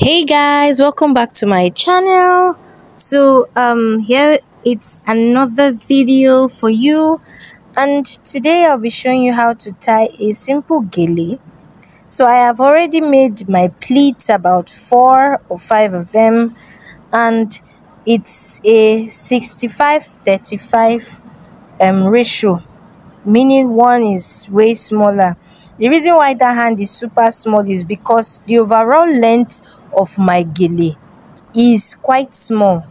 hey guys welcome back to my channel. So um here it's another video for you. And today i'll be showing you how to tie a simple gele. So i have already made my pleats about four or five of them. And it's a 65 35 um ratio meaning one is way smaller. The reason why that hand is super small is because the overall length of my gele is quite small.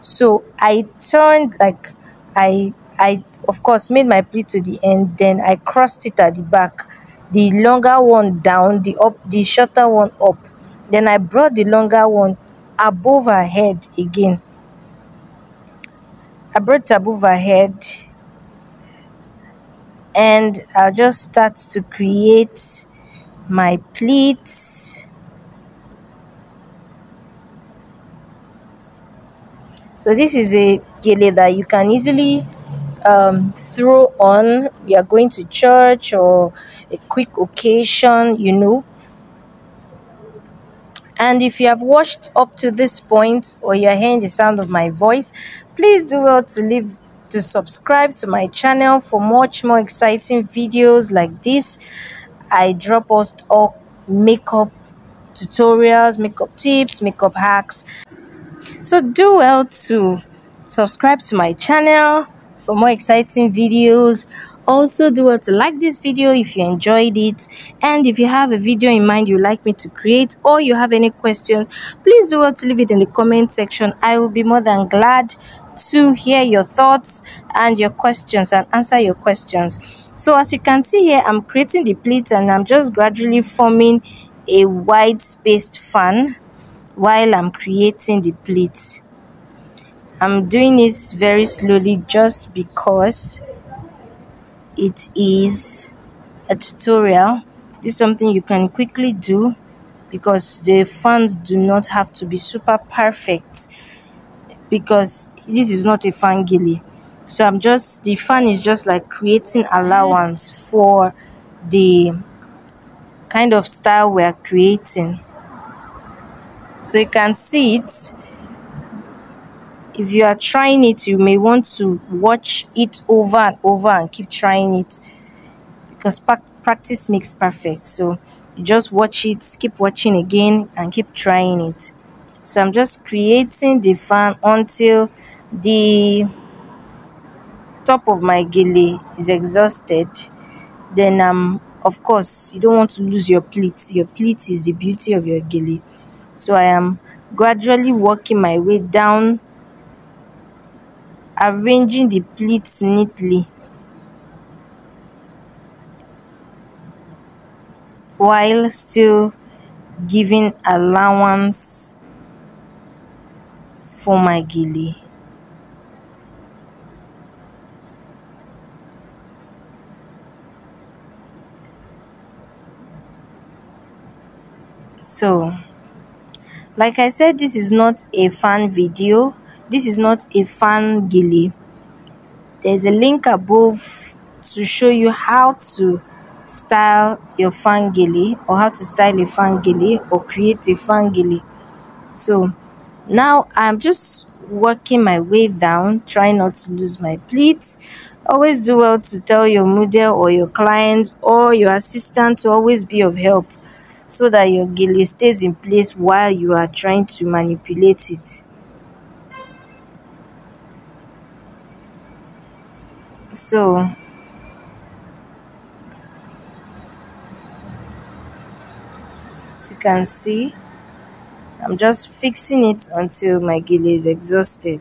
So i turned like i i of course made my pleat to the end then i crossed it at the back the longer one down the up the shorter one up. Then i brought the longer one above her head again. I brought it above her head and i'll just start to create my pleats so this is a gele that you can easily um, throw on. You are going to church or a quick occasion you know. And if you have watched up to this point or you're hearing the sound of my voice please do well to leave to subscribe to my channel for much more exciting videos like this. I drop us all makeup tutorials makeup tips makeup hacks so do well to subscribe to my channel for more exciting videos. Also do well to like this video if you enjoyed it. And if you have a video in mind you'd like me to create or you have any questions please do well to leave it in the comment section. I will be more than glad to hear your thoughts and your questions and answer your questions. So as you can see here i'm creating the pleats and i'm just gradually forming a wide spaced fan while I'm creating the pleats. I'm doing this very slowly just because it is a tutorial. This is something you can quickly do because the fans do not have to be super perfect because this is not a fan gele. So I'm just, the fan is just like creating allowance for the kind of style we're creating so you can see it. If you are trying it you may want to watch it over and over and keep trying it because practice makes perfect. So you just watch it keep watching again and keep trying it. So i'm just creating the fan until the top of my gele is exhausted. Then um of course you don't want to lose your pleats your pleat is the beauty of your gele so I am gradually working my way down arranging the pleats neatly while still giving allowance for my gele. So like i said this is not a fan video. This is not a fan gele. There's a link above to show you how to style your fan gele or how to style a fan gele or create a fan gele. So now i'm just working my way down trying not to lose my pleats always do well to tell your model or your client or your assistant to always be of help so that your gele stays in place while you are trying to manipulate it. So as you can see I'm just fixing it until my gele is exhausted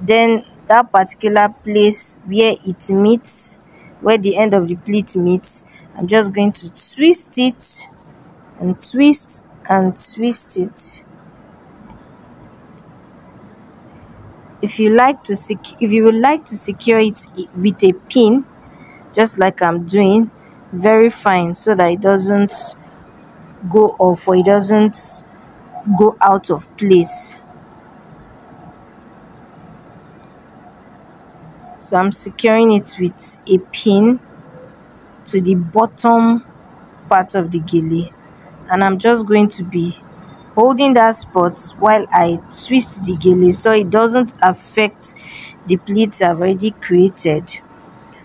then that particular place where it meets where the end of the pleat meets I'm just going to twist it and twist and twist it. If you like to sec if you would like to secure it with a pin just like I'm doing very fine so that it doesn't go off or it doesn't go out of place. So I'm securing it with a pin to the bottom part of the gele and I'm just going to be holding that spot while I twist the gele so it doesn't affect the pleats I've already created.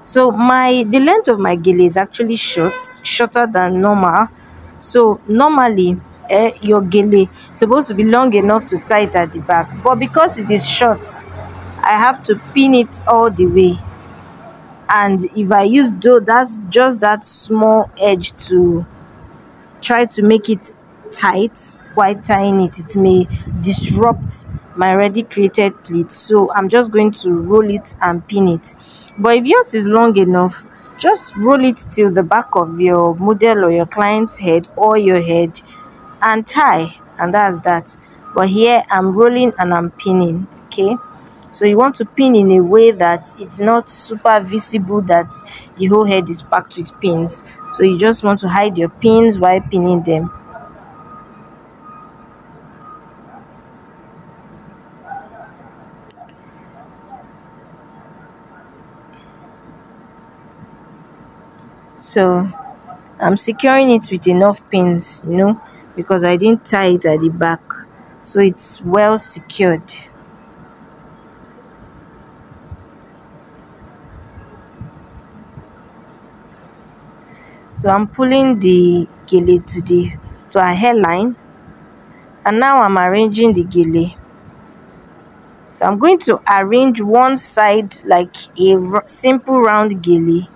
So my the length of my gele is actually short shorter than normal. So normally eh, your gele supposed to be long enough to tie it at the back. But because it is short i have to pin it all the way. And if i use though that's just that small edge to try to make it tight while tying it. It may disrupt my already created pleat so i'm just going to roll it and pin it. But if yours is long enough just roll it till the back of your model or your client's head or your head and tie. And that's that. But here i'm rolling and i'm pinning okay so you want to pin in a way that it's not super visible that the whole head is packed with pins. So you just want to hide your pins while pinning them. So i'm securing it with enough pins you know because i didn't tie it at the back. So it's well secured so i'm pulling the gele to the to a hairline and now i'm arranging the gele. So i'm going to arrange one side like a simple round gele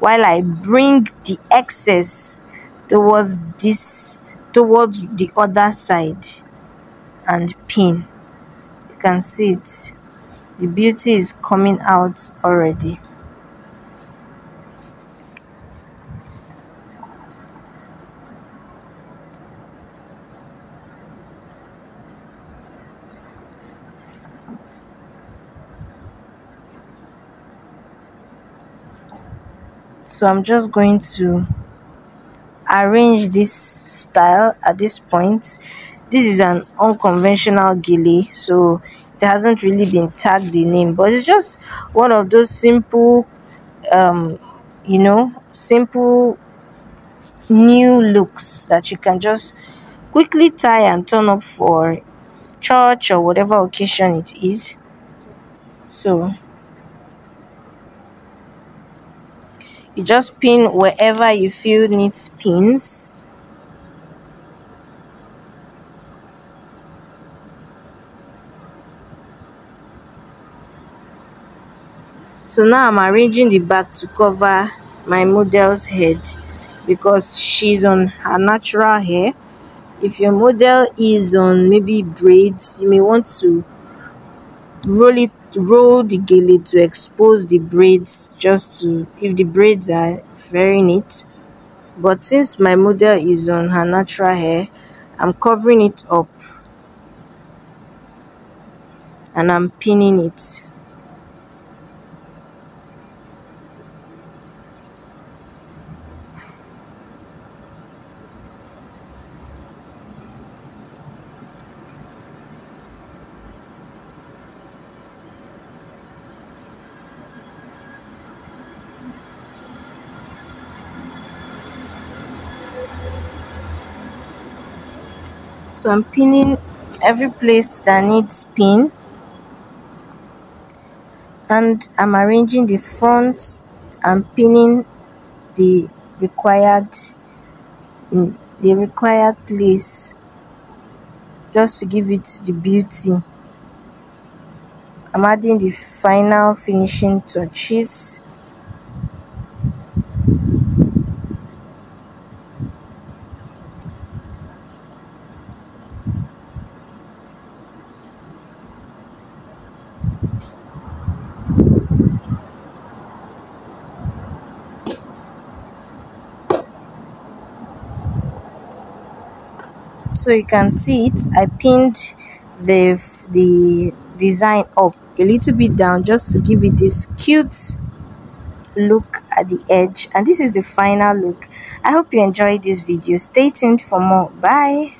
while I bring the excess towards this towards the other side and pin. You can see it. The beauty is coming out already so i'm just going to arrange this style at this point. This is an unconventional gele so it hasn't really been tagged the name but it's just one of those simple um you know simple new looks that you can just quickly tie and turn up for church or whatever occasion it is. So you just pin wherever you feel needs pins. So now i'm arranging the back to cover my model's head because she's on her natural hair. If your model is on maybe braids you may want to roll it roll the gele to expose the braids just to if the braids are very neat. But since my model is on her natural hair i'm covering it up and i'm pinning it so I'm pinning every place that needs pin. And I'm arranging the front and pinning the required mm, the required place just to give it the beauty. I'm adding the final finishing touches so you can see it. I pinned the the design up a little bit down just to give it this cute look at the edge. And this is the final look. I hope you enjoyed this video. Stay tuned for more. Bye